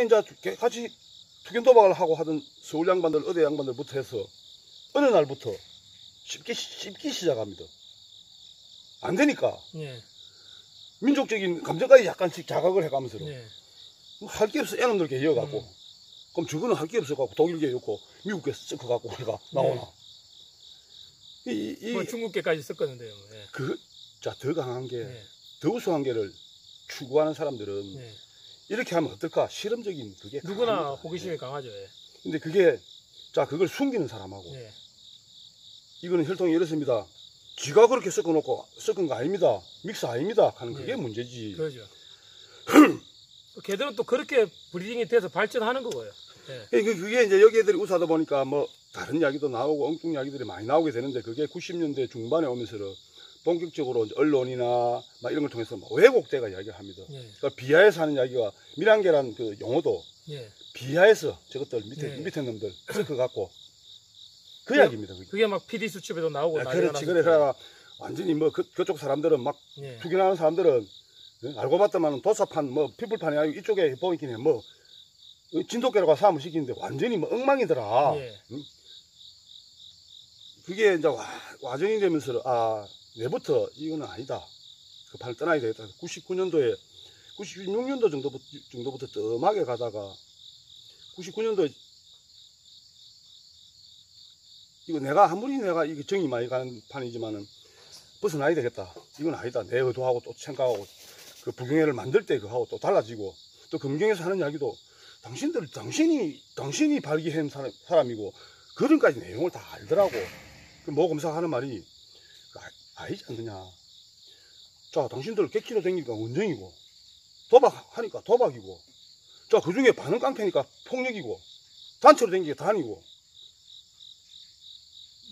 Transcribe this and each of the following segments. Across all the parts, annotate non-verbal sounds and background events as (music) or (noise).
이제 같이 투견 도박을 하고 하던 서울 양반들, 어대 양반들부터 해서 어느 날부터 씹기, 씹기 시작합니다. 안 되니까 예. 민족적인 감정까지 약간씩 자각을 해가면서 예. 할게 없어 애놈들께 이어갖고 음. 그럼 저거는 할 게 없어갖고 독일계 였고 미국계 섞어갖고 우리가 나오나 이, 이, 뭐 중국계까지 썼거든요. 예. 그, 자, 더 강한 게, 예. 더 우수한 게를 추구하는 사람들은 예. 이렇게 하면 어떨까? 실험적인 그게. 누구나. 호기심이 강하죠. 예. 근데 그게, 자, 그걸 숨기는 사람하고, 예. 이거는 혈통이 이렇습니다. 지가 그렇게 섞어놓고, 섞은 거 아닙니다. 믹스 아닙니다. 하는 그게 예. 문제지. 그러죠. 또 걔들은 또 그렇게 브리딩이 돼서 발전하는 거고요. 예. 그- 그게 이제 여기 애들이 우수하다 보니까 뭐, 다른 이야기도 나오고, 엉뚱 이야기들이 많이 나오게 되는데, 그게 90년대 중반에 오면서 본격적으로 언론이나 막 이런 걸 통해서 막 왜곡돼가 이야기를 합니다. 예. 그러니까 비하에서 하는 이야기가, 밀양계란 그 용어도 예. 비하에서 저것들 밑에 네. 밑에 놈들 (coughs) 섞어 갖고 그 그- 이야기입니다. 그게. 그게 막 PD 수첩에도 나오고 아, 난리가 그렇지. 그래서 완전히 뭐 그, 그쪽 사람들은 막 예. 투기하는 사람들은 예? 알고 봤더만 도사판 뭐 피플판이 아니고 이쪽에 보이긴 해뭐 진돗개로가 사람을 시키는데 완전히 뭐 엉망이더라. 예. 그게 이제 와, 와정이 되면서 아 내부터 이거는 아니다. 그 판을 떠나야 되겠다. 99년도에 96년도 정도부터, 정도부터 뜸하게 가다가 99년도에 이거 내가 아무리 내가 이게 정이 많이 가는 판이지만은 벗어나야 되겠다. 이건 아니다. 내 의도하고 또 생각하고 그 부경회를 만들 때 그하고 또 달라지고 또 금경에서 하는 이야기도 당신들 당신이 당신이 발기한 사람, 사람이고 그런까지 내용을 다 알더라고. 그 모검사가 하는 말이 아, 아니지 않느냐. 자, 당신들 객기로 댕기니까 원정이고 도박하니까 도박이고 자, 그 중에 반은 깡패니까 폭력이고 단체로 댕기니까 단이고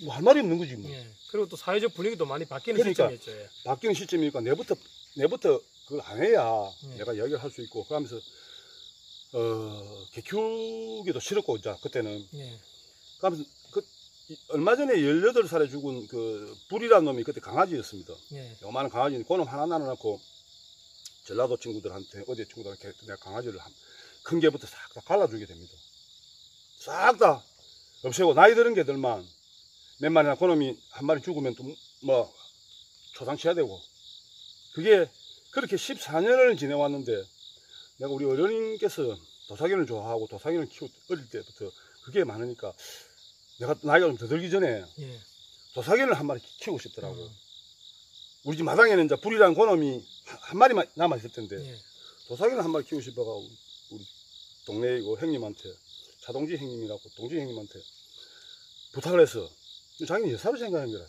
뭐 할 말이 없는 거지 뭐. 예. 그리고 또 사회적 분위기도 많이 바뀌는 그러니까. 시점이었죠. 예. 바뀌는 시점이니까 내부터 내부터 그걸 안 해야 음. 내가 이야기를 할 수 있고 그러면서 어, 개 키우기도 싫었고 이제 그때는 예. 그러면서 얼마 전에 18살에 죽은 그 불이라는 놈이 그때 강아지였습니다. 예. 요만한 강아지 그놈 하나 나눠놓고 전라도 친구들한테 어디 친구들한테 내가 강아지를 한- 큰 개부터 싹 다 갈라주게 됩니다. 싹 다 없애고 나이 들은 개들만 몇 마리나 그놈이 한 마리 죽으면 또 뭐 초상치해야 되고 그게 그렇게 14년을 지내왔는데 내가 우리 어른님께서 도사견을 좋아하고 도사견을 키우 어릴 때부터 그게 많으니까 내가 나이가 좀 더 들기 전에 예. 도사견을 한 마리 키우고 싶더라고. 음. 우리 집 마당에는 이제 불이라는 고놈이 한- 한 마리만 남아 있을 텐데 예. 도사견을 한 마리 키우고 싶어가 우리 동네 이거 형님한테 차동지 형님이라고 동지 형님한테 부탁을 해서 자기는 여사로 생각하는 거라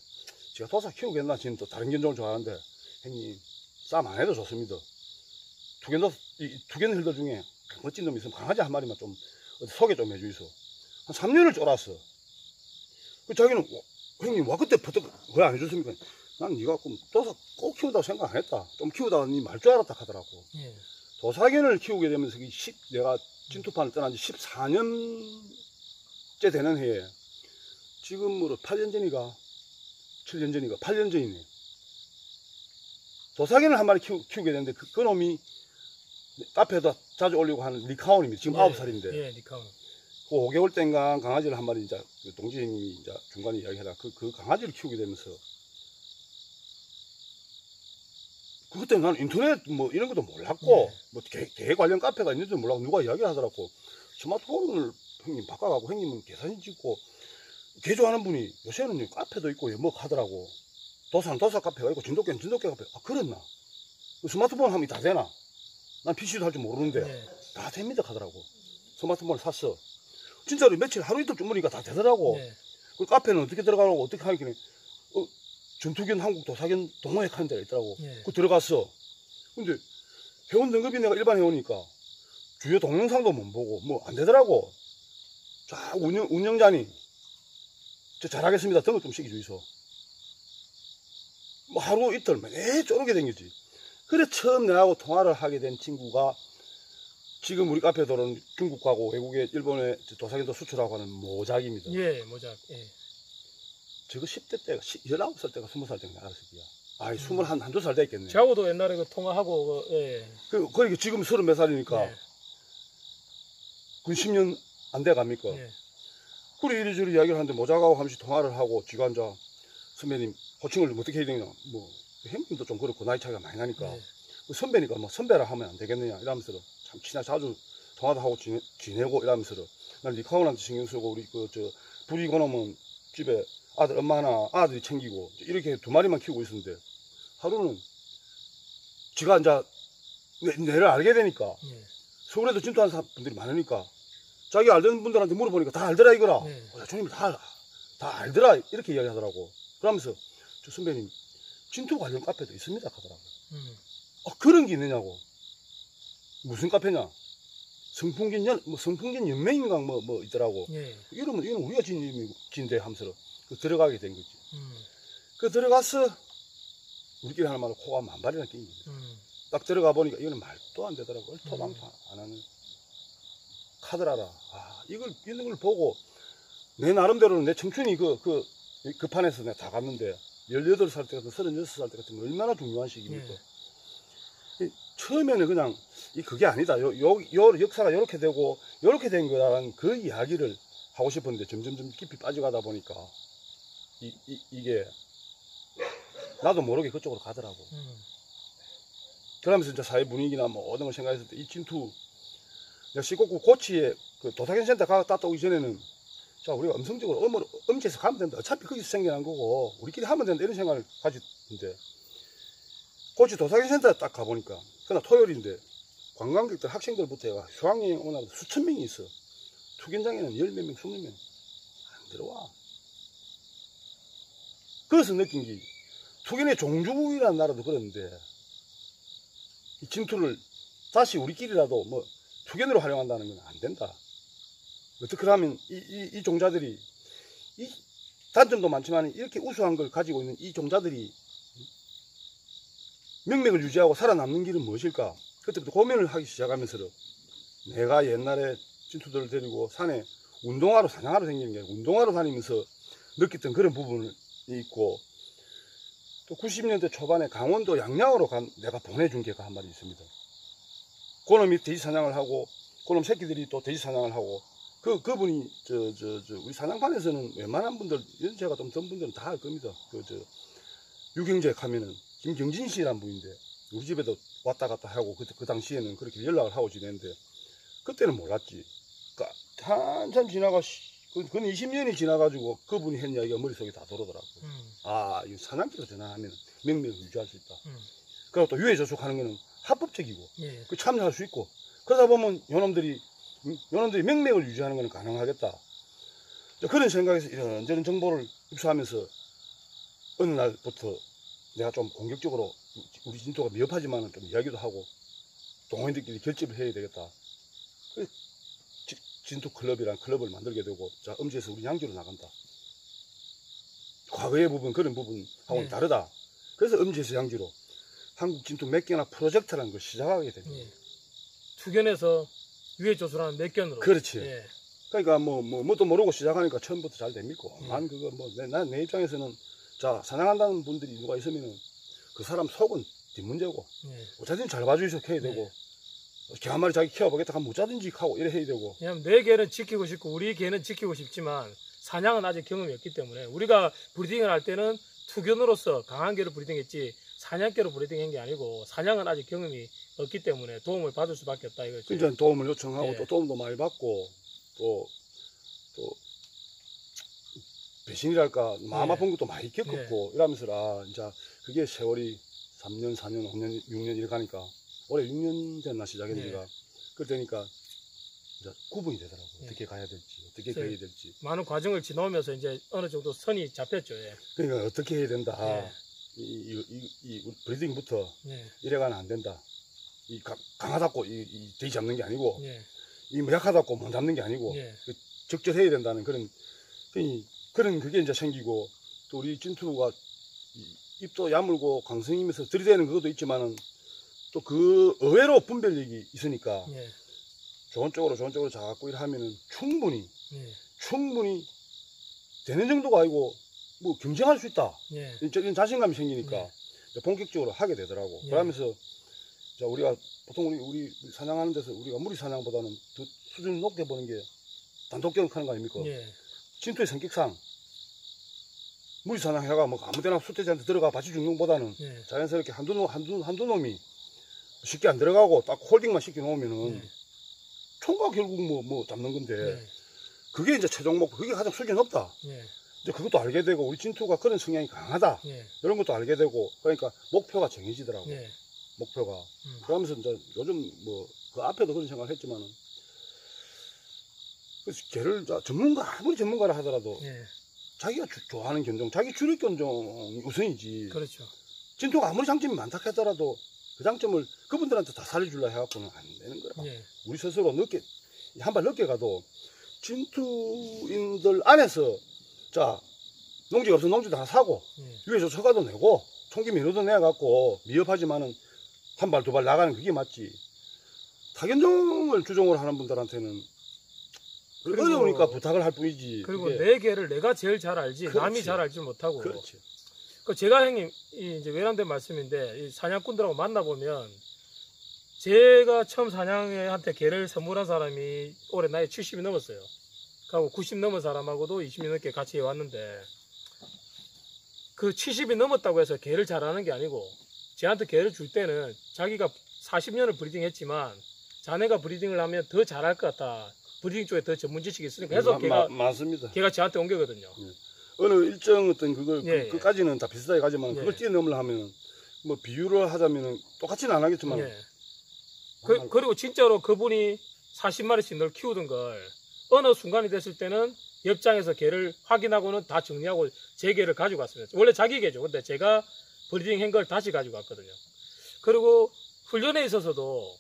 제가 도사 키우겠나 지금 또 다른 견종을 좋아하는데 형님 싸움 안 해도 좋습니다 투견도 이 투견 흘들 중에 멋진 놈이 있으면 강아지 한 마리만 좀 소개 좀 해주이소 한 3년을 쫄았어 그 자기는 와, 형님 와 그때 버터 왜 안 해줬습니까 난 네가 꼭 도사 꼭 키우다고 생각 안 했다 좀 키우다가 니말줄 알았다 하더라고 예. 도사견을 키우게 되면서 이 10, 내가 진투판을 떠난 지 14년째 되는 해에 지금으로 8년 전이가 7년 전이가 8년 전이네. 도사견을 한 마리 키우, 키우게 되는데 그, 그 놈이 카페에다 자주 올리고 하는 리카온입니다. 지금 예. 9살인데 예. 니카운. 그 5개월 땐가 강아지를 한 마리 이제 그 동지님이 이제 중간에 이야기하다 그, 그 강아지를 키우게 되면서 그때 나는 인터넷 뭐 이런 것도 몰랐고 네. 뭐 개, 개 관련 카페가 있는지도 몰랐고 누가 이야기를 하더라고 스마트폰을 형님 바꿔가고 형님은 계산 찍고 개 좋아하는 분이 요새는 카페도 있고 뭐 하더라고 도사는 도사 카페가 있고 진돗개는 진돗개 카페 아 그랬나 그 스마트폰 하면 다 되나 난 PC도 할 줄 모르는데 예. 다 됩니다 하더라고. 스마트폰을 샀어. 진짜로 며칠 하루 이틀 주무니까 다 되더라고. 예. 그 카페는 어떻게 들어가라고 어떻게 하길래 어, 전투견 한국 도사견 동호회 하는 데가 있더라고. 예. 그 들어갔어. 근데 회원 등급이 내가 일반 회원이니까 주요 동영상도 못 보고 뭐 안 되더라고. 자 운영 운영자니 저 잘하겠습니다. 등을 좀 시켜주이소. 뭐 하루 이틀 매 쪼르게 댕기지. 그래 처음 내하고 통화를 하게 된 친구가 지금 우리 카페 들어온 중국하고 외국에 일본에 도사견도 수출하고 하는 모작입니다. 예. 모작. 예. 저거 10대 때가 19살 때가 20살 때가 나갔을 거야. 아이, 21, 한두 살 됐겠네. 저하고도 옛날에 그 통화하고 그, 예. 그, 그러니까 지금 서른 몇 살이니까 예. 그 10년 안 돼 갑니까? 예. 그래 이리저리 이야기를 하는데 모자가고 한 번씩 통화를 하고 지가 앉아 선배님 호칭을 좀 어떻게 해야 되냐 뭐 형님도 좀 그렇고 나이 차이가 많이 나니까 예. 그 선배니까 뭐 선배라 하면 안 되겠느냐 이러면서 참 친하 자주 통화도 하고 지내, 지내고 이러면서 난 리카운한테 신경 쓰고 우리 그저 부리 그놈은 집에 아들 엄마 하나 아들이 챙기고 이렇게 두 마리만 키우고 있었는데 하루는 지가 이제 내, 내를 알게 되니까 예. 서울에도 진투하는 사- 분들이 많으니까 자기 알던 분들한테 물어보니까 다 알더라 이거라 네. 어, 야, 주님 다, 다 알더라 이렇게 이야기하더라고 그러면서 저 선배님 진투 관련 카페도 있습니다 하더라고 음. 아, 그런 게 있느냐고. 무슨 카페냐? 성풍긴 연, 뭐 성풍긴 연맹인가 뭐, 뭐 있더라고. 예. 이러면, 이건 우리가 진, 이름이고, 진대 하면서 그 들어가게 된 거지. 음. 그 들어가서 우리끼리 하는 말로 코가 만발이나 낀 거지. 음. 딱 들어가 보니까 이거는 말도 안 되더라고. 토방토 안 하는. 카드라라. 아, 이걸, 이런 걸 보고 내 나름대로는 내 청춘이 그, 그, 그 판에서 내가 다 갔는데 18살 때 같은 36살 때 같은 거 얼마나 중요한 시기입니까? 예. 이 처음에는 그냥 이 그게 아니다. 요, 요, 요 역사가 이렇게 되고 이렇게 된 거라는 그 이야기를 하고 싶었는데 점점점 깊이 빠져가다 보니까 이, 이, 이게 나도 모르게 그쪽으로 가더라고. 음. 그러면서 이제 사회 분위기나 뭐 모든 걸 생각했을 때이 진투 내가 시곡구 고치에 그 도타견 센터 가 갔다 오기 전에는 자 우리가 음성적으로 음으로 음지에서 가면 된다. 어차피 거기서 생겨난 거고 우리끼리 하면 된다 이런 생각을 가졌는데 도타견 센터 딱 가보니까 그날 토요일인데 관광객들 학생들부터 해가 휴학여행 오나 수천 명이 있어. 투견장에는 열 몇 명, 스무 명 안 들어와. 그래서 느낀 게 투견의 종주국이라는 나라도 그랬는데 이 진투를 다시 우리끼리라도 뭐 투견으로 활용한다는 건 안 된다. 어떻게 하면 이, 이, 이 종자들이 이 단점도 많지만 이렇게 우수한 걸 가지고 있는 이 종자들이 명맥을 유지하고 살아남는 길은 무엇일까? 그때부터 고민을 하기 시작하면서 내가 옛날에 진투들을 데리고 산에 운동하러 사냥하러 생기는 게 운동하러 다니면서 느꼈던 그런 부분이 있고 또 90년대 초반에 강원도 양양으로 간 내가 보내준 개가 한 마리 있습니다. 그놈이 돼지 사냥을 하고 그놈 새끼들이 또 돼지 사냥을 하고 그 그분이 저 저 저 우리 사냥판에서는 웬만한 분들 연세가 좀 든 분들은 다 알 겁니다. 그 저 유경재 가면은 김경진 씨라는 분인데 우리 집에도 왔다 갔다 하고 그, 그 당시에는 그렇게 연락을 하고 지냈는데 그때는 몰랐지. 그러니까 한참 지나가 그, 그 20년이 지나가지고 그분이 했 이야기가 머릿속에 다 돌아오더라고. 음. 아, 이 사냥기로 전환하면 명맥을 유지할 수 있다. 음. 그리고 또 유해 저축하는 거는 합법적이고 예. 그 참여할 수 있고 그러다 보면 요놈들이 음, 요놈들이 명맥을 유지하는 것은 가능하겠다. 자, 그런 생각에서 이런저런 정보를 입수하면서 어느 날부터 내가 좀 공격적으로 우리 진도가 미흡하지만 좀 이야기도 하고 동호인들끼리 결집을 해야 되겠다. 그 지- 진도 클럽이란 클럽을 만들게 되고 자 음지에서 우리 양주로 나간다. 과거의 부분 그런 부분하고는 네. 다르다. 그래서 음지에서 양주로 한국 진도 몇 개나 프로젝트라는 걸 시작하게 됩니다. 예. 투견에서 유해 조수라는 몇 견으로. 그렇지. 예. 그러니까 뭐, 뭐, 뭣도 모르고 시작하니까 처음부터 잘 됩니까? 음. 난 그거 뭐, 내, 난내 입장에서는, 자, 사냥한다는 분들이 누가 있으면은 그 사람 속은 뒷문제고, 예. 어차피 잘 봐주셔서 해야 되고, 개한 마리 자기 키워보겠다 하면 못자든지 하고 이래 해야 되고, 왜냐면 내 개는 지키고 싶고 우리 개는 지키고 싶지만 사냥은 아직 경험이 없기 때문에 우리가 브리딩을 할 때는 투견으로서 강한 개를 브리딩했지 사냥개로 브리딩한 게 아니고 사냥은 아직 경험이 없기 때문에 도움을 받을 수밖에 없다 이거죠. 이제 도움을 요청하고 네. 또 도움도 많이 받고, 또, 또, 배신이랄까, 마음 네. 아픈 것도 많이 겪었고, 이러면서, 아, 이제 그게 세월이 3년, 4년, 5년, 6년 이렇게 가니까, 올해 6년 됐나 시작했니까 그러니까 이제 구분이 되더라고. 네. 어떻게 가야 될지, 어떻게 네. 가야 될지. 많은 과정을 지나오면서 이제 어느 정도 선이 잡혔죠. 예. 그러니까 어떻게 해야 된다. 예. 이, 이, 이, 이 브리딩부터 예. 이래가는 안 된다. 이 가- 강하다고 이, 이 돼지 잡는 게 아니고, 예. 이뭐 약하다고 못 잡는 게 아니고, 예. 그 적절해야 된다는 그런, 그 그런 그게 이제 생기고, 또 우리 찐투가 이 입도 야물고 강성이면서 들이대는 그것도 있지만은, 또 그 의외로 분별력이 있으니까, 예. 좋은 쪽으로 좋은 쪽으로 자꾸 일하면은 충분히, 예. 충분히 되는 정도가 아니고, 뭐 경쟁할 수 있다. 예. 이런 자신감이 생기니까 네. 이제 본격적으로 하게 되더라고. 예. 그러면서 자, 우리가 보통 우리, 우리 사냥하는 데서 우리가 무리 사냥보다는 더 수준이 높게 보는 게 단독 경하는 거 아닙니까? 예. 진토의 성격상 무리 사냥해가 뭐 아무데나 수태지한테 들어가 바치 죽는 보다는 예. 자연스럽게 한두 놈, 한두, 한두 놈이 쉽게 안 들어가고 딱 홀딩만 시켜 놓으면은 예. 총각 결국 뭐, 뭐 잡는 건데 예. 그게 이제 최종 목표, 그게 가장 수준이 높다. 예. 이제 그것도 알게 되고 우리 진투가 그런 성향이 강하다. 예. 이런 것도 알게 되고 그러니까 목표가 정해지더라고. 예. 목표가. 음. 그러면서 이제 요즘 뭐 그 앞에도 그런 생각을 했지만은 그래서 자- 전문가 아무리 전문가라 하더라도 예. 자기가 주- 좋아하는 견종, 자기 주력 견종이 우선이지. 그렇죠. 진토가 아무리 장점이 많다 하더라도 그 장점을 그분들한테 다 살려주려 해갖고는 안 되는 거라. 예. 우리 스스로 늦게 한 발 늦게 가도 진투인들 안에서 자 농지가 없어 농지도 하나 사고 예. 위에서 처가도 내고 총기 민호도 내갖고 미흡하지만은 한 발 두 발 나가는 그게 맞지 타견종을 주종을 하는 분들한테는 어려우니까 부탁을 할 뿐이지 그리고 그게- 내 개를 내가 제일 잘 알지 그렇지. 남이 잘 알지 못하고 그렇지 그 제가 형님 이 이제 외람된 말씀인데 이 사냥꾼들하고 만나 보면 제가 처음 사냥한테 개를 선물한 사람이 올해 나이 70이 넘었어요. 그리고 90 넘은 사람하고도 20년 넘게 같이 해왔는데 그 70이 넘었다고 해서 개를 잘하는 게 아니고 쟤한테 개를 줄 때는 자기가 40년을 브리딩했지만 자네가 브리딩을 하면 더 잘할 것 같다. breeding 쪽에 더 전문 지식이 있으니까 해서 마- 걔가 마- 맞습니다 걔가 저한테 온 거거든요. 어느 일정 어떤 그걸 예, 그, 까지는 다 비슷하게 가지만 예. 그걸 뛰어넘으려 하면은 뭐 비유를 하자면은 안 하겠지만 예. 그, 그리고 진짜로 그분이 40마리씩 늘 키우던 걸 어느 순간이 됐을 때는 옆장에서 개를 확인하고는 다 정리하고 제 개를 가지고 갔습니다. 원래 자기 개죠. 근데 제가 breeding 한 걸 다시 가지고 갔거든요. 그리고 훈련에 있어서도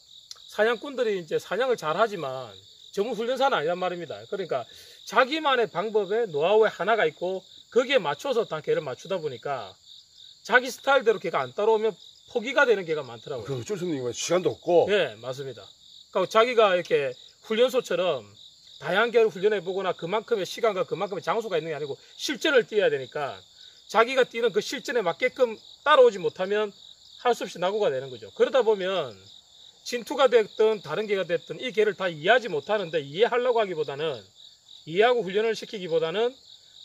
사냥꾼들이 이제 사냥을 잘 하지만 전문 훈련사는 아니란 말입니다. 그러니까 자기만의 방법에 노하우에 하나가 있고 거기에 맞춰서 다 개를 맞추다 보니까 자기 스타일대로 개가 안 따라오면 포기가 되는 개가 많더라고요. 그 어쩔 수 없는 이유가 시간도 없고 예, 맞습니다. 그러니까 자기가 이렇게 훈련소처럼 다양한 개를 훈련해 보거나 그만큼의 시간과 그만큼의 장소가 있는 게 아니고 실전을 뛰어야 되니까 자기가 뛰는 그 실전에 맞게끔 따라오지 못하면 할 수 없이 낙오가 되는 거죠. 그러다 보면 진투가 됐든 다른 개가 됐든 이 개를 다 이해하지 못하는데 이해하려고 하기보다는 이해하고 훈련을 시키기보다는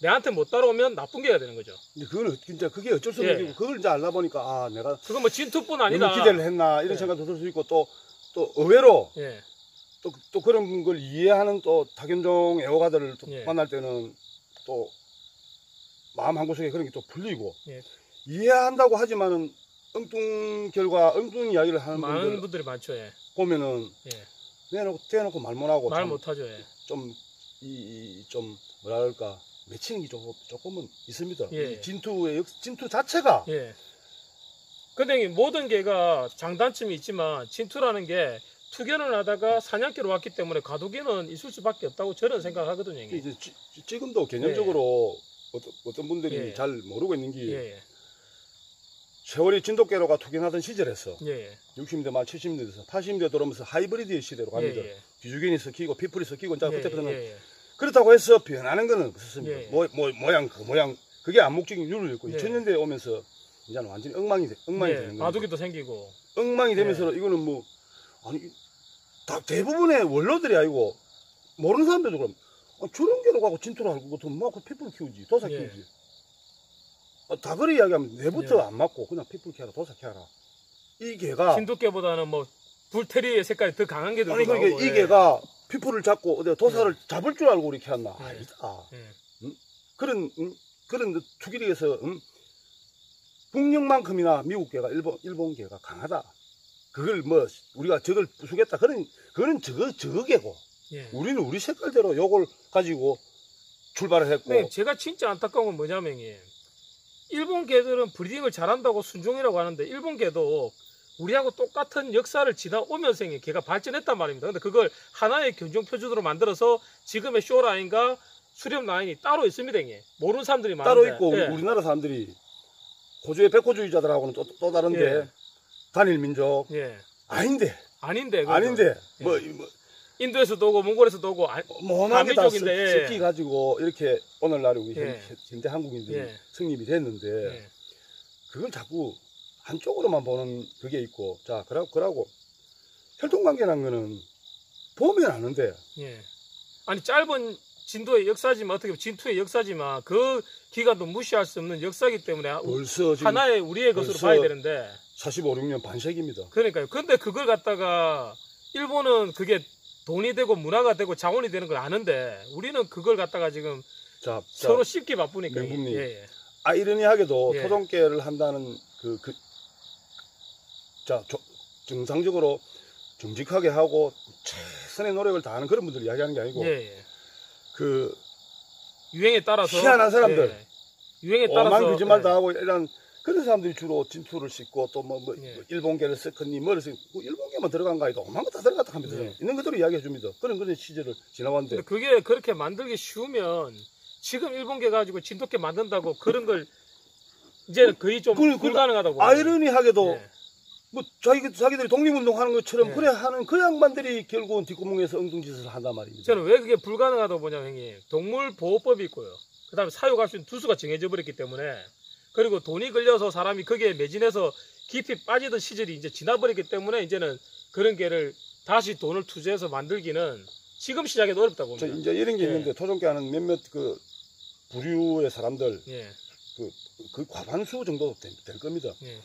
내한테 못 따라오면 나쁜 개가 되는 거죠. 근데 그건 진짜 그게 어쩔 수 없는 예. 일이고 그걸 이제 알다 보니까 아 내가 그건 뭐 진투뿐 아니라 기대를 했나 이런 예. 생각도 들 수 있고 또 또 의외로 예, 또, 또 그런 걸 이해하는 또 다견종 애호가들을 또 예. 만날 때는 또 마음 한구석에 그런 게 또 풀리고 예. 이해한다고 하지만은 엉뚱 결과 엉뚱 이야기를 하는 많은 분들 분들이 많죠. 예, 보면은 예. 대놓고 대놓고 말 못하고 말 못하죠. 예. 좀이좀 뭐랄까 맺히는 게 조금 조금은 있습니다. 예. 이 진투의 역- 진투 자체가 예. 근데 형님, 모든 개가 장단점이 있지만 진투라는 게 투견을 하다가 사냥개로 왔기 때문에 가두기는 있을 수밖에 없다고 저는 생각하거든요. 이제 지, 지금도 개념적으로 어떤, 어떤 분들이 예. 잘 모르고 있는 게 예, 세월이 진돗개로가 투견하던 시절에서 예, 예, 60년대 말 70년대 에서 80년대 들어오면서 하이브리드의 시대로 예, 갑니다. 예. 비주견이 섞이고 피플이 섞이고 자 예, 그때부터는 예, 예. 그렇다고 해서 변하는 거는 없었습니다. 예. 모, 모, 모양 그 모양 그게 암묵적인 룰이었고 예. 2000년대에 오면서 이제는 완전히 엉망이 돼, 엉망이 예, 되는 거예요. 바둑이도 생기고. 엉망이 되면서 이거는 뭐 아니 다 대부분의 원로들이 아니고 모르는 사람들도 그럼 아, 저런 게로 가고 진토를 하고 같으면 뭐그 피플 키우지 도사 예. 키우지 아, 다 그래 이야기하면 내부터 예. 안 맞고 그냥 피플 키워라 도사 키워라 이 개가 진돗개보다는 뭐 불테리의 색깔이 더 강한 개도 아니 나오고. 그러니까 이 예. 개가 피플을 잡고 어디 도사를 잡을 줄 알고 이렇게 했나 예. 아니다 예. 그런 음, 그런 투기력에서 음, 북녘만큼이나 미국 개가 일본 일본 개가 강하다. 그걸 뭐 우리가 저걸 부수겠다 그런 그거는 저거 저거 개고 예. 우리는 우리 색깔대로 요걸 가지고 출발을 했고 네, 제가 진짜 안타까운 건 뭐냐면 형님. 일본 개들은 브리딩을 잘한다고 순종이라고 하는데 일본 개도 우리하고 똑같은 역사를 지나오면서 개가 발전했단 말입니다. 근데 그걸 하나의 견종 표준으로 만들어서 지금의 쇼라인과 수렴 라인이 따로 있습니다, 형님. 모르는 사람들이 많은데. 따로 있고 우리- 예. 우리나라 사람들이 호주의 백호주의자들하고는 또, 또 다른데 예. 단일 민족 예. 아닌데 아닌데. 그거. 아닌데 예. 뭐, 뭐 인도에서도 오고 몽골에서도 오고 아, 모나게 다 예. 섞이 가지고 이렇게 오늘날 우리 예. 현- 현대 한국인들이 예. 성립이 됐는데 예. 그걸 자꾸 한쪽으로만 보는 그게 있고 자 그러고 그러고 혈통관계라는 거는 보면 아는데 예. 아니 짧은 진도의 역사지만 어떻게 보면 진투의 역사지만 그 기간도 무시할 수 없는 역사이기 때문에 벌써 지금 하나의 우리의 것으로 벌써 봐야 되는데 45, 6년 반세기입니다. 그러니까요. 근데 그걸 갖다가 일본은 그게 돈이 되고 문화가 되고 자원이 되는 걸 아는데 우리는 그걸 갖다가 지금 자, 자 서로 씹기 바쁘니까. 명분님. 예, 예. 아이러니하게도 예. 토종계를 한다는 그, 그, 자, 조- 정상적으로 정직하게 하고 최선의 노력을 다하는 그런 분들 이야기하는 게 아니고, 예, 예. 그, 유행에 따라서 희한한 사람들. 예. 유행에 따라서 오만 거짓말 예. 다 하고 이런 그런 사람들이 주로 진투를 싣고 또 뭐, 뭐 예. 일본계를 뭐를 섞고 그 일본계만 들어간 거 아니다. 오만 거다 들어갔다 합니다. 예. 있는 그대로 이야기해 줍니다. 그런 그런 시절을 지나왔는데 그게 그렇게 만들기 쉬우면 지금 일본계 가지고 진돗개 만든다고 그런 걸 이제는 거의 좀 그- 그- 불가능하다고. 아이러니하게도 예. 뭐 자기 자기들이 독립운동하는 것처럼 예. 그래 하는 그 양반들이 결국은 뒷구멍에서 엉뚱짓을 한단 말입니다. 저는 왜 그게 불가능하다고 보냐면 형님 동물 보호법이 있고요. 그다음에 사육할 수 있는 두수가 정해져 버렸기 때문에 그리고 돈이 걸려서 사람이 거기에 매진해서 깊이 빠지던 시절이 이제 지나버렸기 때문에 이제는 그런 개를 다시 돈을 투자해서 만들기는 지금 시작해도 어렵다고 저 봅니다. 이제 이런 게 예. 있는데 토종계 하는 몇몇 그 부류의 사람들 예, 그, 그 과반수 정도 될, 될 겁니다. 예,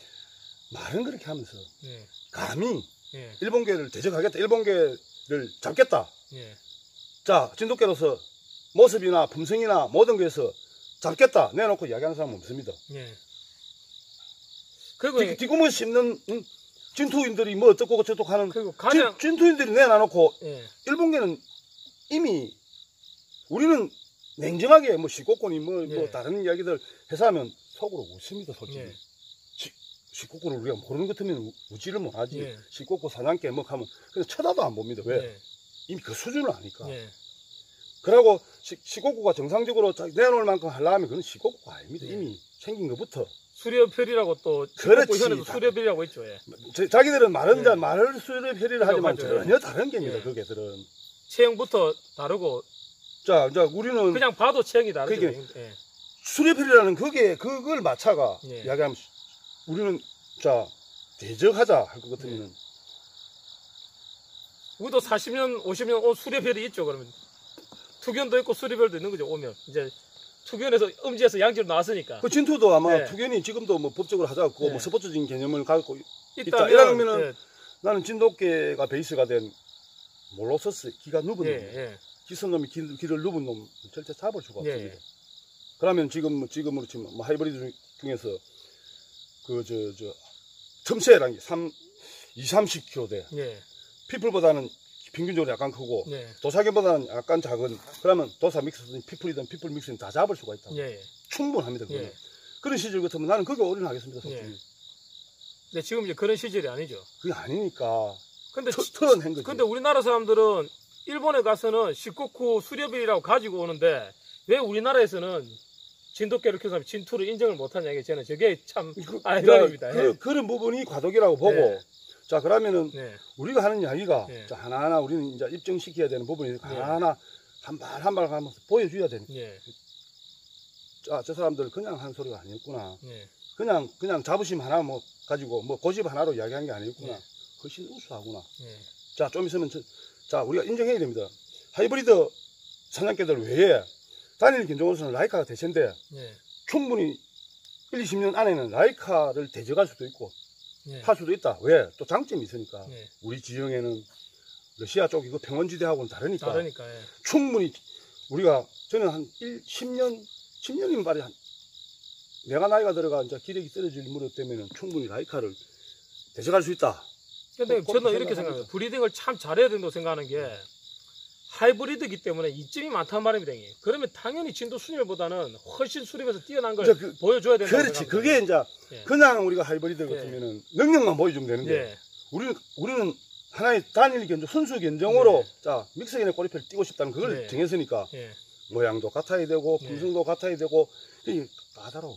말은 그렇게 하면서 예, 감히 예, 일본계를 대적하겠다, 일본계를 잡겠다. 예, 자, 진돗개로서 모습이나 품성이나 모든 거에서 잡겠다 내놓고 이야기하는 사람은 없습니다. 예. 그리고 뒤- 뒤구멍 씹는 응? 진투인들이 뭐 어떻고 저쩌고 하는 그리고 가장 진, 투인들이 내놔놓고 예, 일본계는 이미 우리는 냉정하게 뭐 시코코니 뭐, 뭐 예. 다른 이야기들 해서 하면 속으로 웃습니다 솔직히 예. 시코코를 우리가 모르는 것 같으면 우- 웃지를 못하지 예. 시코코 사냥개 뭐 하면 그냥 쳐다도 안 봅니다 왜 예, 이미 그 수준을 아니까 예, 그러고 시, 시코코가 정상적으로 자- 내놓을 만큼 하려면 그건 시코코가 아닙니다 예. 이미 생긴 것부터 수렵혈이라고 또 그렇지. 수렵혈이라고 있죠. 예. 자- 자기들은 말은 예. 자 말을 수를 회리를 하지만 그렇죠. 전혀 다른 게입니다 예. 그 개들은 체형부터 다르고 자 이제 우리는 그냥 봐도 체형이 다르죠. 그게- 예. 수렵혈이라는 그게 그걸 맞춰가 예. 이야기하면 우리는 자 대적하자 할 것 같으면 은 우리도 40년, 50년 온 수렵혈이 있죠. 그러면 투견도 있고 수렵혈도 있는 거죠. 오면 이제 투견에서 음지에서 양지로 나왔으니까 그 진투도 아마 예. 투견이 지금도 뭐 법적으로 하자고 예. 뭐 스포츠적인 개념을 갖고 있다면 이러면은 예, 나는 진돗개가 베이스가 된 몰로서스 기가 누분 예, 놈 예, 기선놈이 기, 기를 누분 놈 절대 잡을 수가 예, 없습니다. 예. 그러면 지금 뭐 지금으로 치면 뭐 하이브리드 중- 중에서 그 저 저 틈새라는 게 3, 2, 30kg 돼. 예, 피플보다는 평균적으로 약간 크고 예, 도사견보다는 약간 작은 그러면 도사 믹스든 피플이든 피플 믹스든 다 잡을 수가 있다. 예, 예. 충분합니다. 그거는. 예. 그런 시절 같으면 나는 그게 올인하겠습니다. 솔직히. 예. 근데 지금 이제 그런 시절이 아니죠. 그게 아니니까 근데 털어낸 거지. 근데 우리나라 사람들은 일본에 가서는 시코쿠 수렵일이라고 가지고 오는데 왜 우리나라에서는 진돗개를 키워서 진투를 인정을 못하냐 이게 저는 저게 참 그, 아이러니입니다. 그, 그런 부분이 과도기라고 보고 예. 자 그러면은 네. 우리가 하는 이야기가 예. 자, 하나하나 우리는 이제 입증시켜야 되는 부분이 예. 하나하나 한 발 한발 가면서 보여줘야 되니까 예. 자, 저 사람들 그냥 한 소리가 아니었구나 예. 그냥 그냥 자부심 하나 뭐 가지고 뭐 고집 하나로 이야기한 게 아니었구나 예. 훨씬 우수하구나 예. 자좀 있으면 저, 자 우리가 인정해야 됩니다 하이브리드 사냥개들 외에 단일 견종으로서는 라이카가 대세인데 예. 충분히 1, 20년 안에는 라이카를 대적할 수도 있고 예. 할 수도 있다. 왜? 또 장점이 있으니까. 예. 우리 지형에는 러시아 쪽 이거 평원지대하고는 다르니까 다르니까 예. 충분히 우리가 저는 한 1, 10년, 10년이면 말이 한 내가 나이가 들어가 이제 기력이 떨어질 무렵 되면은 충분히 라이카를 대적할 수 있다. 근데 저는 이렇게. 생각해요. 브리딩을 참 잘해야 된다고 생각하는 게 하이브리드이기 때문에 이점이 많단 말입니다. 그러면 당연히 진도 수율보다는 훨씬 수립에서 뛰어난 걸 그- 보여줘야 된다. 그렇지. 그게 이제 예. 그냥 우리가 하이브리드 같으면은 능력만 보여주면 되는데 예. 우리는 우리는 하나의 단일 견종, 순수 견종으로 네. 자 믹서견의 꼬리표를 띄고 싶다는 그걸 네. 정했으니까 예. 모양도 같아야 되고 네. 품성도 같아야 되고 이게 까다로워.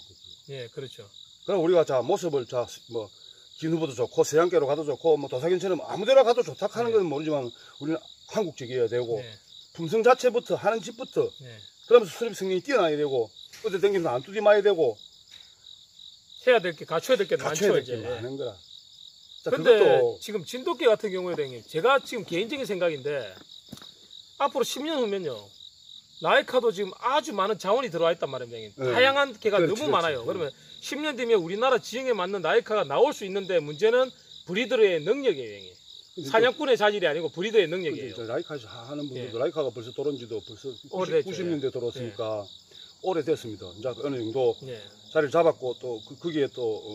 예, 그렇죠. 그럼 우리가 자 모습을 자뭐 기누보도 좋고 서양계로 가도 좋고 뭐 도사견처럼 아무데나 가도 좋다 하는 네. 건 모르지만 우리는 한국적이어야 되고 예. 품성 자체부터 하는 집부터 예. 그러면서 수립 성능이 뛰어나야 되고 어디 댕기면 안 뚜디마야 되고 해야 될 게 갖춰야 될 게 갖춰야 많죠 될게 이제. 많은 거라. 자, 근데 그것도 지금 진돗개 같은 경우에도 형님 제가 지금 개인적인 생각인데 앞으로 10년 후면요 라이카도 지금 아주 많은 자원이 들어와 있단 말입니다 네. 다양한 개가 그렇지, 너무 그렇지. 많아요 그러면 10년 뒤면 우리나라 지형에 맞는 라이카가 나올 수 있는데 문제는 브리더의 능력이에요 형님 사냥꾼의 자질이 아니고 브리더의 근데 능력이에요 라이카에서 하는 분들도 예. 라이카가 벌써 돌은 지도 벌써 90, 오래됐죠, 90년대 들어왔으니까 오래됐습니다. 이제 어느 정도 예. 자리를 잡았고 또 그, 거기에 또 어,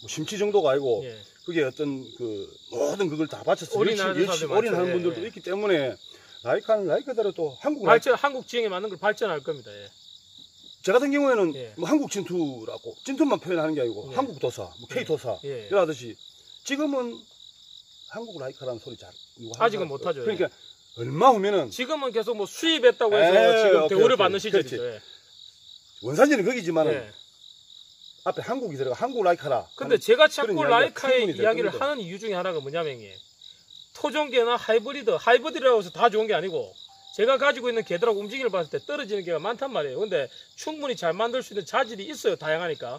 뭐 심치 정도가 아니고 예. 그게 어떤 그 모든 그걸 다 사람들 올인하는 많죠. 분들도 예, 예. 있기 때문에 라이카는 라이카대로 또 한국 라이카 발전 한국 지형에 맞는 걸 발전할 겁니다 예. 저 같은 경우에는 예. 뭐 한국 진투라고 진투만 표현하는 게 아니고 예. 한국 도사, 뭐 K 도사 예. 이러듯이 지금은 한국 라이카라는 소리 잘 하는 아직은 사람- 못하죠, 그러니까 얼마 후면은 지금 계속 뭐 수입했다고 해서 에이, 지금 오케이, 대우를 오케이. 받는 시절이죠 예. 원산지는 거기지만은 예. 앞에 한국이 들어가 한국 라이카라. 근데 제가 자꾸 이야기가 라이카의 충분히 될 이야기를 겁니다. 하는 이유 중에 하나가 뭐냐면 형님. 토종개나 하이브리드, 하이브리드라고 해서 다 좋은 게 아니고 제가 가지고 있는 개들하고 움직임을 봤을 때 떨어지는 개가 많단 말이에요. 근데 충분히 잘 만들 수 있는 자질이 있어요. 다양하니까.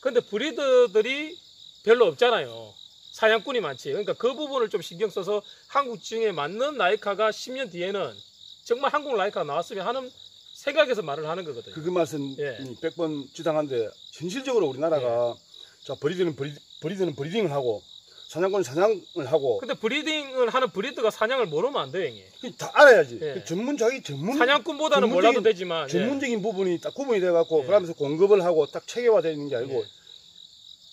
근데 브리드들이 별로 없잖아요. 사냥꾼이 많지. 그러니까 그 부분을 좀 신경 써서 한국 지형에 맞는 라이카가 10년 뒤에는 정말 한국 라이카가 나왔으면 하는 생각에서 말을 하는 거거든요. 그, 그 말씀이 예. 100번 지당한데 현실적으로 우리나라가 자 브리드는 브리, 브리드는 브리딩을 하고 사냥꾼은 사냥을 하고 근데 브리딩을 하는 브리드가 사냥을 모르면 안 돼요, 형님. 그다 알아야지. 예. 그 전문 자기 전문 사냥꾼보다는 전문적인- 몰라도 되지만 예. 전문적인 부분이 딱 구분이 돼 갖고 예. 그러면서 공급을 하고 딱 체계화되어 있는 게 아니고 예.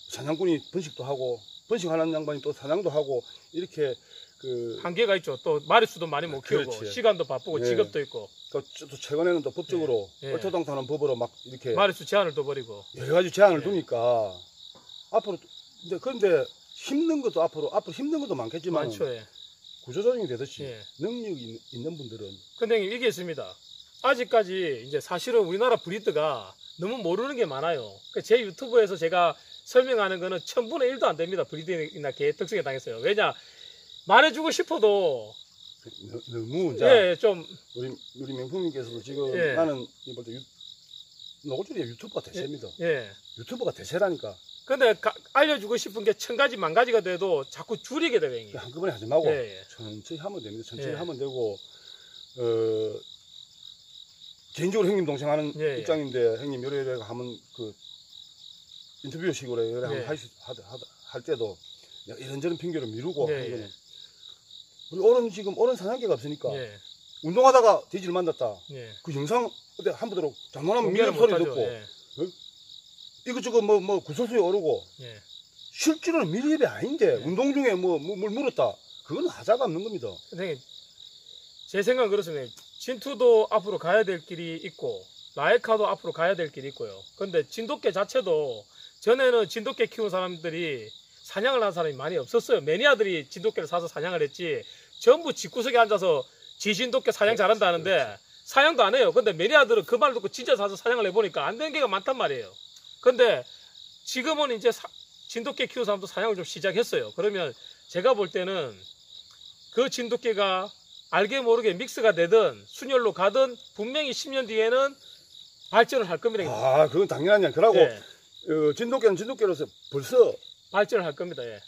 사냥꾼이 번식도 하고 번식하는 양반이 또 사냥도 하고 이렇게 그 한계가 있죠. 또 마리수도 많이 못 키우고 그렇지. 시간도 바쁘고 예. 직업도 있고 또, 또 최근에는 또 법적으로 예. 예. 얼토당토하는 법으로 막 이렇게 마리수 제한을 또 버리고 여러 가지 제한을 예. 두니까 앞으로 근데 그런데 힘든 것도 앞으로 앞으로 힘든 것도 많겠지만 많죠. 예. 구조조정이 되듯이 예. 능력이 있- 있는 분들은 근데 형님, 이게 있습니다. 아직까지 이제 사실은 우리나라 브리드가 너무 모르는 게 많아요. 그제 유튜브에서 제가 설명하는 거는 천분의 일도 안 됩니다. 브리딩이나 개 특성에 당했어요. 왜냐 말해주고 싶어도 너- 너무 이제 예 좀 우리 우리 명품님께서도 지금 예. 나는 이볼 때 유, 노골줄이 유튜버가 대세입니다. 예. 유튜버가 대세라니까 근데 가- 알려주고 싶은 게 천 가지 만 가지가 돼도 자꾸 줄이게 돼요, 형님. 한꺼번에 하지 말고 예, 예. 천천히 하면 됩니다. 천천히 예. 하면 되고 어 개인적으로 형님 동생 하는 예, 예. 입장인데 형님 요래 요래 하면 그 인터뷰식으로 예. 하면 할, 하다- 할 때도 이런저런 핑계로 미루고 예, 하는 예. 우리 어른 지금 어른 사냥개가 없으니까 예. 운동하다가 돼지를 만났다. 예. 그 영상 그때 한 보도록 공개를 미련 소리. 듣고 예. 이것저것 뭐, 뭐, 구설수에 오르고, 예. 실제로는 밀입이 아닌데, 네. 운동 중에 뭐, 뭐, 물 물었다. 그건 하자가 없는 겁니다. 선생님, 제 생각은 그렇습니다. 진투도 앞으로 가야 될 길이 있고, 라이카도 앞으로 가야 될 길이 있고요. 근데 진돗개 자체도, 전에는 진돗개 키우는 사람들이 사냥을 하는 사람이 많이 없었어요. 매니아들이 진돗개를 사서 사냥을 했지, 전부 집구석에 앉아서 지 진돗개 사냥 잘한다는데, 사냥도 안 해요. 근데 매니아들은 그말 듣고 진짜 사서 사냥을 해보니까 안 되는 개가 많단 말이에요. 근데 지금은 이제 사- 진돗개 키우는 사람도 사냥을 좀 시작했어요. 그러면 제가 볼 때는 그 진돗개가 알게 모르게 믹스가 되든 순혈로 가든 분명히 10년 뒤에는 발전을 할 겁니다. 아, 그건 당연한 양. 그러고, 예, 어, 진돗개는 진돗개로서 벌써 발전을 할 겁니다. 예.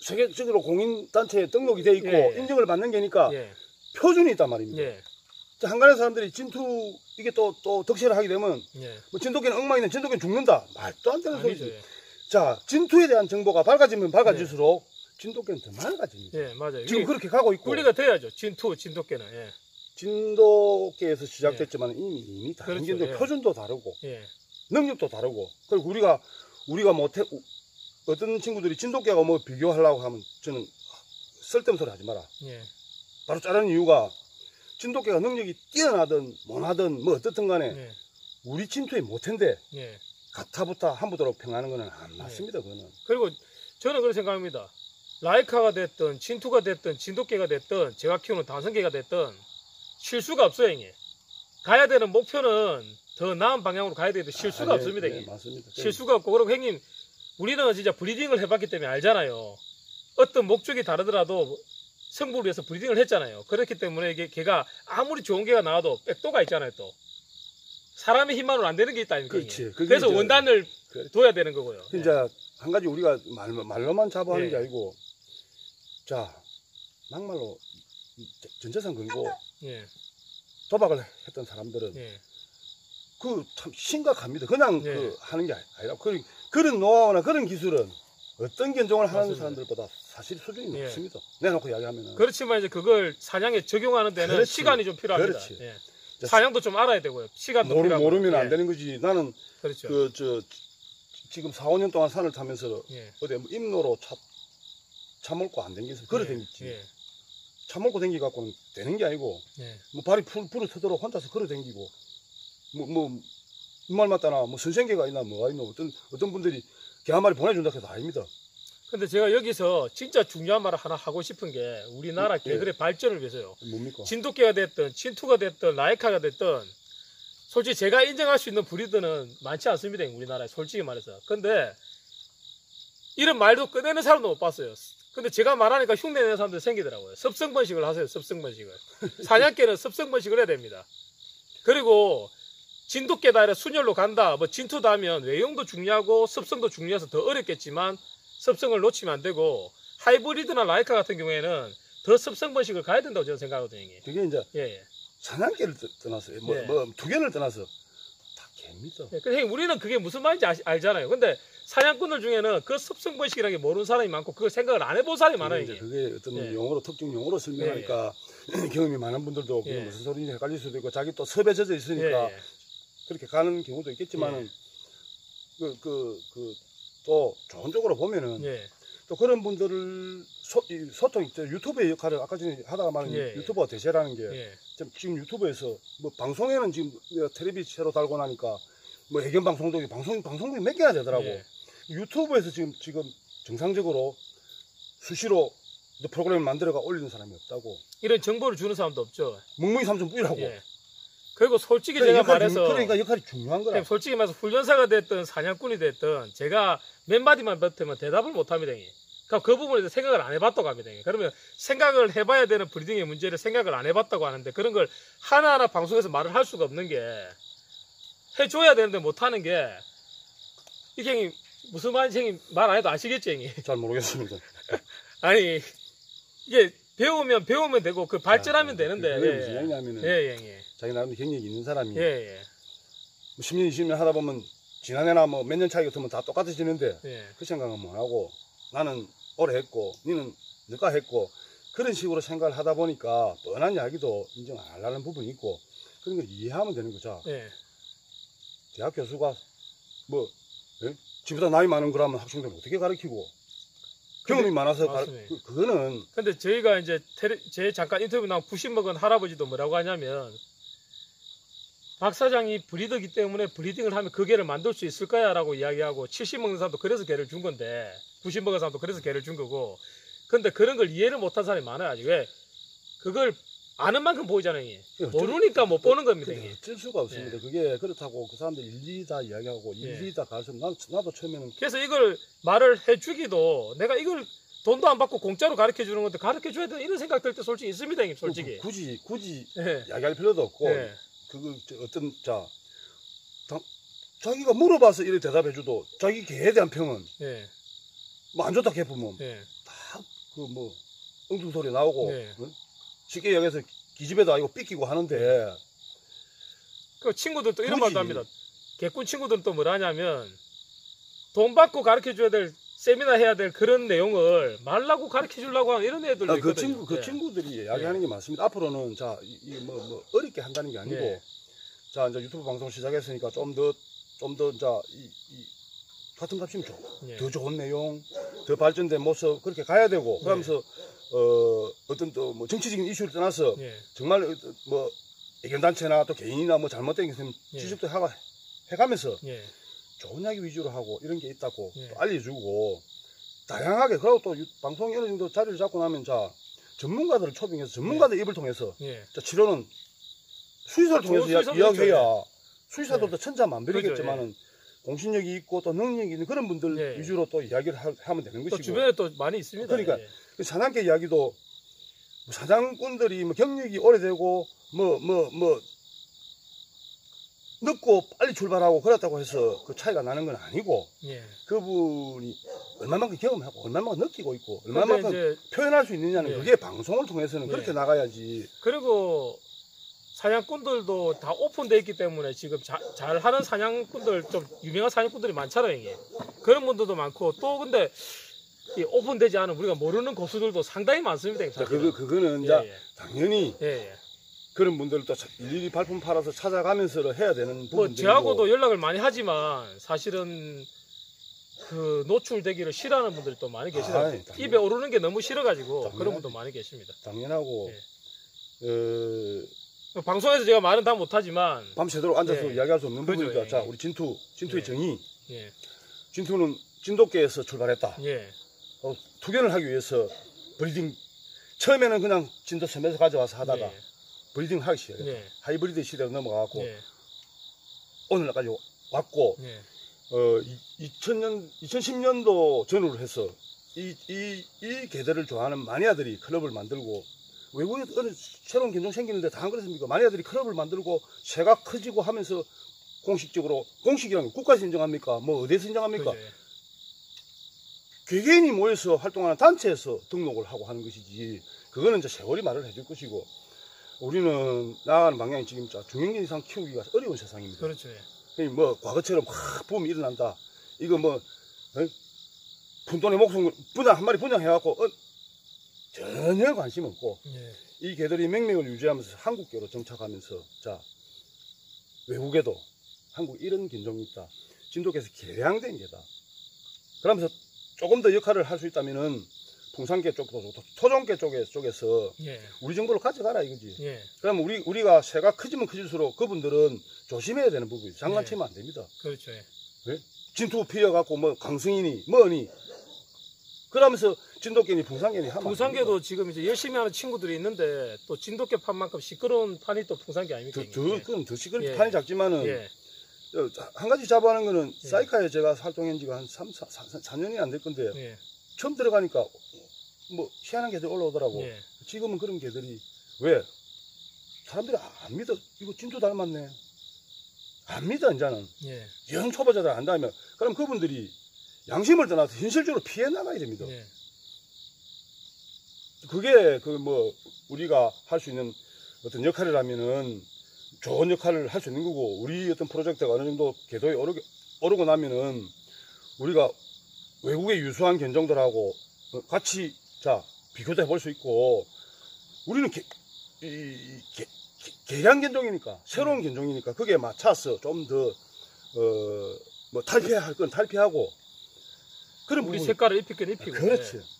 세계적으로 공인단체에 등록이 돼 있고, 예, 예. 인정을 받는 게니까 예, 표준이 있단 말입니다. 예, 자, 한간의 사람들이 진투, 이게 또, 또 덕질을 하게 되면, 예. 뭐 진돗개는 엉망이네, 진돗개는 죽는다. 말도 안 되는 아니죠. 소리지. 예. 자, 진투에 대한 정보가 밝아지면 밝아질수록, 진돗개는 더 많아집니다. 예, 맞아요. 지금 그렇게 가고 있고. 분리가 돼야죠. 진투, 진돗개는. 예, 진돗개에서 시작됐지만 이미 이미 다른 그렇죠, 게 예. 표준도 다르고 예, 능력도 다르고 그리고 우리가 우리가 못해 우- 어떤 친구들이 진돗개하고 뭐 비교하려고 하면 저는 쓸데없는 소리 하지 마라 예, 바로 자르는 이유가 진돗개가 능력이 뛰어나든 못하든 뭐 어떻든 간에 예, 우리 진투에 못한데 예. 가타부타 한부도록 평하는 거는 안 맞습니다 그거는 그리고 저는 그렇게 생각합니다. 라이카가 됐든 진투가 됐든 진돗개가 됐든 제가 키우는 단성개가 됐든 실수가 없어요, 형님. 가야 되는 목표는 더 나은 방향으로 가야 되는데 실수가 아, 예, 없습니다, 예, 형님. 맞습니다 실수가 없고 그리고 형님 우리는 진짜 브리딩을 해봤기 때문에 알잖아요. 어떤 목적이 다르더라도 성부를 위해서 브리딩을 했잖아요. 그렇기 때문에 이게 걔가 아무리 좋은 개가 나와도 백도가 있잖아요, 또. 사람의 힘만으로 안 되는 게 있다? 그렇지. 그래서 원단을 그래. 둬야 되는 거고요. 이제 한 가지 우리가 말, 말로만 잡아하는 예. 게 아니고 자 막말로 이 전재산 걸고 예. 도박을 했던 사람들은 예. 그 참 심각합니다. 그냥 예. 그 하는 게 아니라 그런 그런 노하우나 그런 기술은 어떤 견종을 하는 맞습니다. 사람들보다 사실 수준이 예. 높습니다. 내놓고 이야기하면은 그렇지만 이제 그걸 사냥에 적용하는 데는 그렇지. 시간이 좀 필요합니다. 그렇지. 예. 자, 사냥도 좀 알아야 되고요. 시간도 모르, 필요하고. 모르면 안 예. 되는 거지. 나는 그렇죠. 그 저 지금 4, 5년 동안 산을 타면서 예. 어디 뭐 임로로 차, 차 몰고 안 댕겨서 걸어 예. 댕겼지. 예. 차 몰고 댕기 갖고는 되는 게 아니고 예. 뭐 발이 풀, 불을 터도록 혼자서 걸어 댕기고 뭐, 뭐, 말 맞다나 뭐 선생계가 있나 뭐가 있나 어떤, 어떤 분들이 개 한 마리 보내준다 해도 아닙니다. 근데 제가 여기서 진짜 중요한 말을 하나 하고 싶은 게 우리나라 예. 개들의 발전을 위해서요. 뭡니까? 진돗개가 됐든 친투가 됐든 라이카가 됐든 솔직히 제가 인정할 수 있는 브리드는 많지 않습니다 우리나라에 솔직히 말해서 근데 이런 말도 꺼내는 사람도 못 봤어요 근데 제가 말하니까 흉내내는 사람들 생기더라고요 습성번식을 하세요 습성번식을 사냥개는 습성번식을 해야 됩니다 그리고 진돗개다 아니라 순혈로 간다 뭐 진투다 하면 외형도 중요하고 습성도 중요해서 더 어렵겠지만 습성을 놓치면 안 되고 하이브리드나 라이카 같은 경우에는 더 습성 번식을 가야 된다고 저는 생각하거든요 형님. 그게 이제 예, 예. 사냥개를 떠- 떠나서 뭐, 예. 뭐, 두 개를 떠나서 다 개입니다. 예, 근데 형님, 우리는 그게 무슨 말인지 아- 알잖아요. 근데 사냥꾼들 중에는 그 습성 번식이라는 게 모르는 사람이 많고 그걸 생각을 안 해본 사람이 많아요. 이제 이게. 그게 어떤 예. 용어로 특정 용어로 설명하니까 (clears throat) 경험이 많은 분들도 그게 예. 무슨 소리인지 헷갈릴 수도 있고 자기 또 섭에 젖어 있으니까 예, 예. 그렇게 가는 경우도 있겠지만은 그그 그 또 좋은 쪽으로 보면은 예. 또 그런 분들을 소, 이 소통 저 유튜브의 역할을 아까 전에 하다가 말한 예, 예. 유튜버가 대세라는 게 예. 지금- 유튜브에서 뭐 방송에는 지금 내가 텔레비 새로 달고 나니까 뭐 애견 방송도 방송 방송국이 몇 개나 되더라고 예. 유튜브에서 지금 지금 정상적으로 수시로 너 프로그램을 만들어가 올리는 사람이 없다고 이런 정보를 주는 사람도 없죠. 멍멍이 삼촌 뿌리라고 예. 그리고 솔직히 그러니까 제가 말해서 중- 그러니까 역할이 중요한 거라 형님, 솔직히 말해서 훈련사가 됐든 사냥꾼이 됐든 제가 몇 마디만 뱉으면 대답을 못 합니다. 형님. 그러니까 그 부분에 대해서 생각을 안 해봤다고 합니다. 그러면 생각을 해봐야 되는 브리딩의 문제를 생각을 안 해봤다고 하는데 그런 걸 하나하나 방송에서 말을 할 수가 없는 게 해줘야 되는데 못하는 게 이게 형님 무슨 말인지 형님 말 안 해도 아시겠지 형님. 잘 모르겠습니다 (laughs) 아니 이게 배우면 배우면 되고 그 발전하면 야, 되는데 그게 예, 무슨 예. 얘기냐면은 예, 예, 예. 자기 나름대로 경력이 있는 사람이 예, 예. 뭐 10년 20년 하다 보면 지난해나 뭐 몇 년 차이 같으면 다 똑같아지는데 예. 그 생각은 못 하고 나는 오래 했고 니는 늦가 했고 그런 식으로 생각을 하다 보니까 뻔한 이야기도 인정 안 하려는 부분이 있고 그런 걸 이해하면 되는 거죠. 예. 대학 교수가 뭐 예? 지보다 나이 많은 거라면 학생들 어떻게 가르치고 경험이 많아서 가. 그, 그거는 근데 저희가 이제 테레, 제 잠깐 인터뷰 나온 90 먹은 할아버지도 뭐라고 하냐면 박 사장이 브리더기 때문에 브리딩을 하면 그 개를 만들 수 있을까요? 라고 이야기하고 70 먹는 사람도 그래서 개를 준 건데 90 먹은 사람도 그래서 개를 준 거고 근데 그런 걸 이해를 못한 사람이 많아요 아직 왜 그걸 아는 만큼 보이잖아요 형님. 모르니까 못 보는 겁니다 근데 형님. 어쩔 수가 없습니다. 그게 그렇다고 그 사람들 일일이 다 이야기하고 예. 일일이 다 가르쳐 나도, 나도 처음에는 그래서 이걸 말을 해주기도 내가 이걸 돈도 안 받고 공짜로 가르쳐 주는 건데 가르쳐 줘야 되는 이런 생각 들 때 솔직히 있습니다 형님 솔직히 구- 굳이 굳이 예. 이야기할 필요도 없고 예. 그거 저 어떤 자 당- 자기가 물어봐서 이렇게 대답해줘도 자기 개에 대한 평은 예. 뭐안 좋다 개품은 예. 다그 뭐 엉뚱 소리 나오고 네. 응? 쉽게 얘기해서 기집애도 아니고 삐끼고 하는데 그 친구들도 이런 굳이. 말도 합니다. 개꾼 친구들은 또 뭐라 하냐면 돈 받고 가르쳐 줘야 될 세미나 해야 될 그런 내용을 말라고 가르쳐 주려고 하는 이런 애들도 아, 그 있거든요. 친구 그 예. 친구들이 이야기하는 게 맞습니다. 앞으로는 자 이뭐 뭐 어렵게 한다는 게 아니고 예. 자 이제 유튜브 방송 시작했으니까 좀 더 좀더 자이 이, 같은 값이면 좋, 예. 더 좋은 내용, 더 발전된 모습 그렇게 가야 되고 그러면서 어 어떤 또 뭐 정치적인 이슈를 떠나서 예. 정말 뭐 애견단체나 또 개인이나 뭐 잘못된 게 있으면 예. 지적도 하가 해가면서 예. 좋은 이야기 위주로 하고 이런 게 있다고 예. 또 알려주고 다양하게 그리고 또 유- 방송이 어느 정도 자리를 잡고 나면 자 전문가들을 초빙해서 전문가들 입을 통해서 예. 자 치료는 수의사를 좋은 통해서 이야- 이야기해야 수의사들도 천자만별이겠지만은 그죠, 공신력이 있고 또 능력이 있는 그런 분들 예. 위주로 또 이야기를 하, 면 되는 또 것이고 주변에 또 많이 있습니다. 그러니까 예. 그 사장계 이야기도 뭐 사장꾼들이 뭐 경력이 오래되고 뭐 뭐 뭐 늦고 빨리 출발하고 그랬다고 해서 그 차이가 나는 건 아니고 예. 그분이 얼마만큼 경험하고 얼마만큼 느끼고 있고 얼마만큼 표현할 수 있느냐는 예. 그게 방송을 통해서는 예. 그렇게 나가야지 그리고 사냥꾼들도 다 오픈돼 있기 때문에 지금 자- 잘하는 사냥꾼들 좀 유명한 사냥꾼들이 많잖아요 이게 그런 분들도 많고 또 근데 이 오픈되지 않은 우리가 모르는 고수들도 상당히 많습니다. 자. 그거, 그거는 예, 이제 예. 당연히 예, 예. 그런 분들도 차- 일일이 발품 팔아서 찾아가면서 해야 되는 뭐 부분들이고 저하고도 연락을 많이 하지만 사실은 그 노출되기를 싫어하는 분들이 또 많이 계시더라고요. 아이, 당연히. 입에 오르는 게 너무 싫어가지고 그런. 분도 많이 계십니다. 당연하고 예. 어, 방송에서 제가 말은 다 못하지만 밤 새도록 앉아서 예. 이야기할 수 없는 그죠, 부분이니까 예. 자 우리 진투 진투의 예. 정의 예, 진투는 진돗개에서 출발했다 예, 어, 투견을 하기 위해서 breeding 처음에는 그냥 진도 섬에서 가져와서 하다가 예, breeding 하기 시작했다 예, 하이브리드 시대로 넘어가고 예, 오늘날까지 왔고 예, 어, 2000년 2010년도 전후로 해서 이, 이, 이 개들을 좋아하는 마니아들이 클럽을 만들고 외국에 어느 새로운 견종 생기는데 다 안 그렇습니까? 마니아들이 클럽을 만들고 새가 커지고 하면서 공식적으로 공식이라는 게 국가에서 인정합니까? 뭐 어디에서 인정합니까? 그죠, 예. 개개인이 모여서 활동하는 단체에서 등록을 하고 하는 것이지 그거는 이제 세월이 말을 해줄 것이고 우리는 나아가는 방향이 지금 자 중형견 이상 키우기가 어려운 세상입니다. 그렇죠. 뭐 과거처럼 확 붐이 일어난다. 이거 뭐 어? 푼돈의 목숨 분양 한 마리 분양해갖고 어? 전혀 관심 없고 예. 이 개들이 맹명을 유지하면서 한국계로 정착하면서 자 외국에도 한국 이런 견종이 있다. 진돗개에서 개량된 개다. 그러면서 조금 더 역할을 할 수 있다면은 풍산개 쪽도 좋고 토종개 쪽에 쪽에서 예. 우리 정보를 가져가라 이거지. 예. 그럼 우리 우리가 새가 커지면 커질수록 그분들은 조심해야 되는 부분이 장난치면 안 됩니다. 그렇죠. 예. 진투 피어갖고 뭐 강승이니 뭐니 그러면서 진돗개니 풍산개니 하면 안 풍산개도 지금 이제 열심히 하는 친구들이 있는데 또 진돗개 판만큼 시끄러운 판이 또 풍산개 아닙니까? 더? 더, 그건 더 시끄러 예. 판이 작지만은 예. 어, 한 가지 잡아하는 거는 예. 사이카에 제가 활동한 지가 한 3, 4, 4년이 안 될 건데 예. 처음 들어가니까 뭐 희한한 개들 올라오더라고 예. 지금은 그런 개들이 왜 사람들이 안 믿어 이거 진투 닮았네 안 믿어 이제는 예. 영 초보자들 안다면 그럼 그분들이 양심을 떠나서 현실적으로 피해 나가야 됩니다. 예. 그게 그 뭐 우리가 할 수 있는 어떤 역할이라면은 좋은 역할을 할 수 있는 거고 우리 어떤 프로젝트가 어느 정도 궤도에 오르게, 오르고 나면은 우리가 외국의 유수한 견종들하고 어, 같이 자 비교도 해볼 수 있고 우리는 개, 이, 이 개, 개- 개량 견종이니까 새로운 견종이니까 그게 맞춰서 좀 더 어, 뭐 탈피할 건 탈피하고 그런 우리 색깔을 입힐 건 입히고. 그렇지. 예.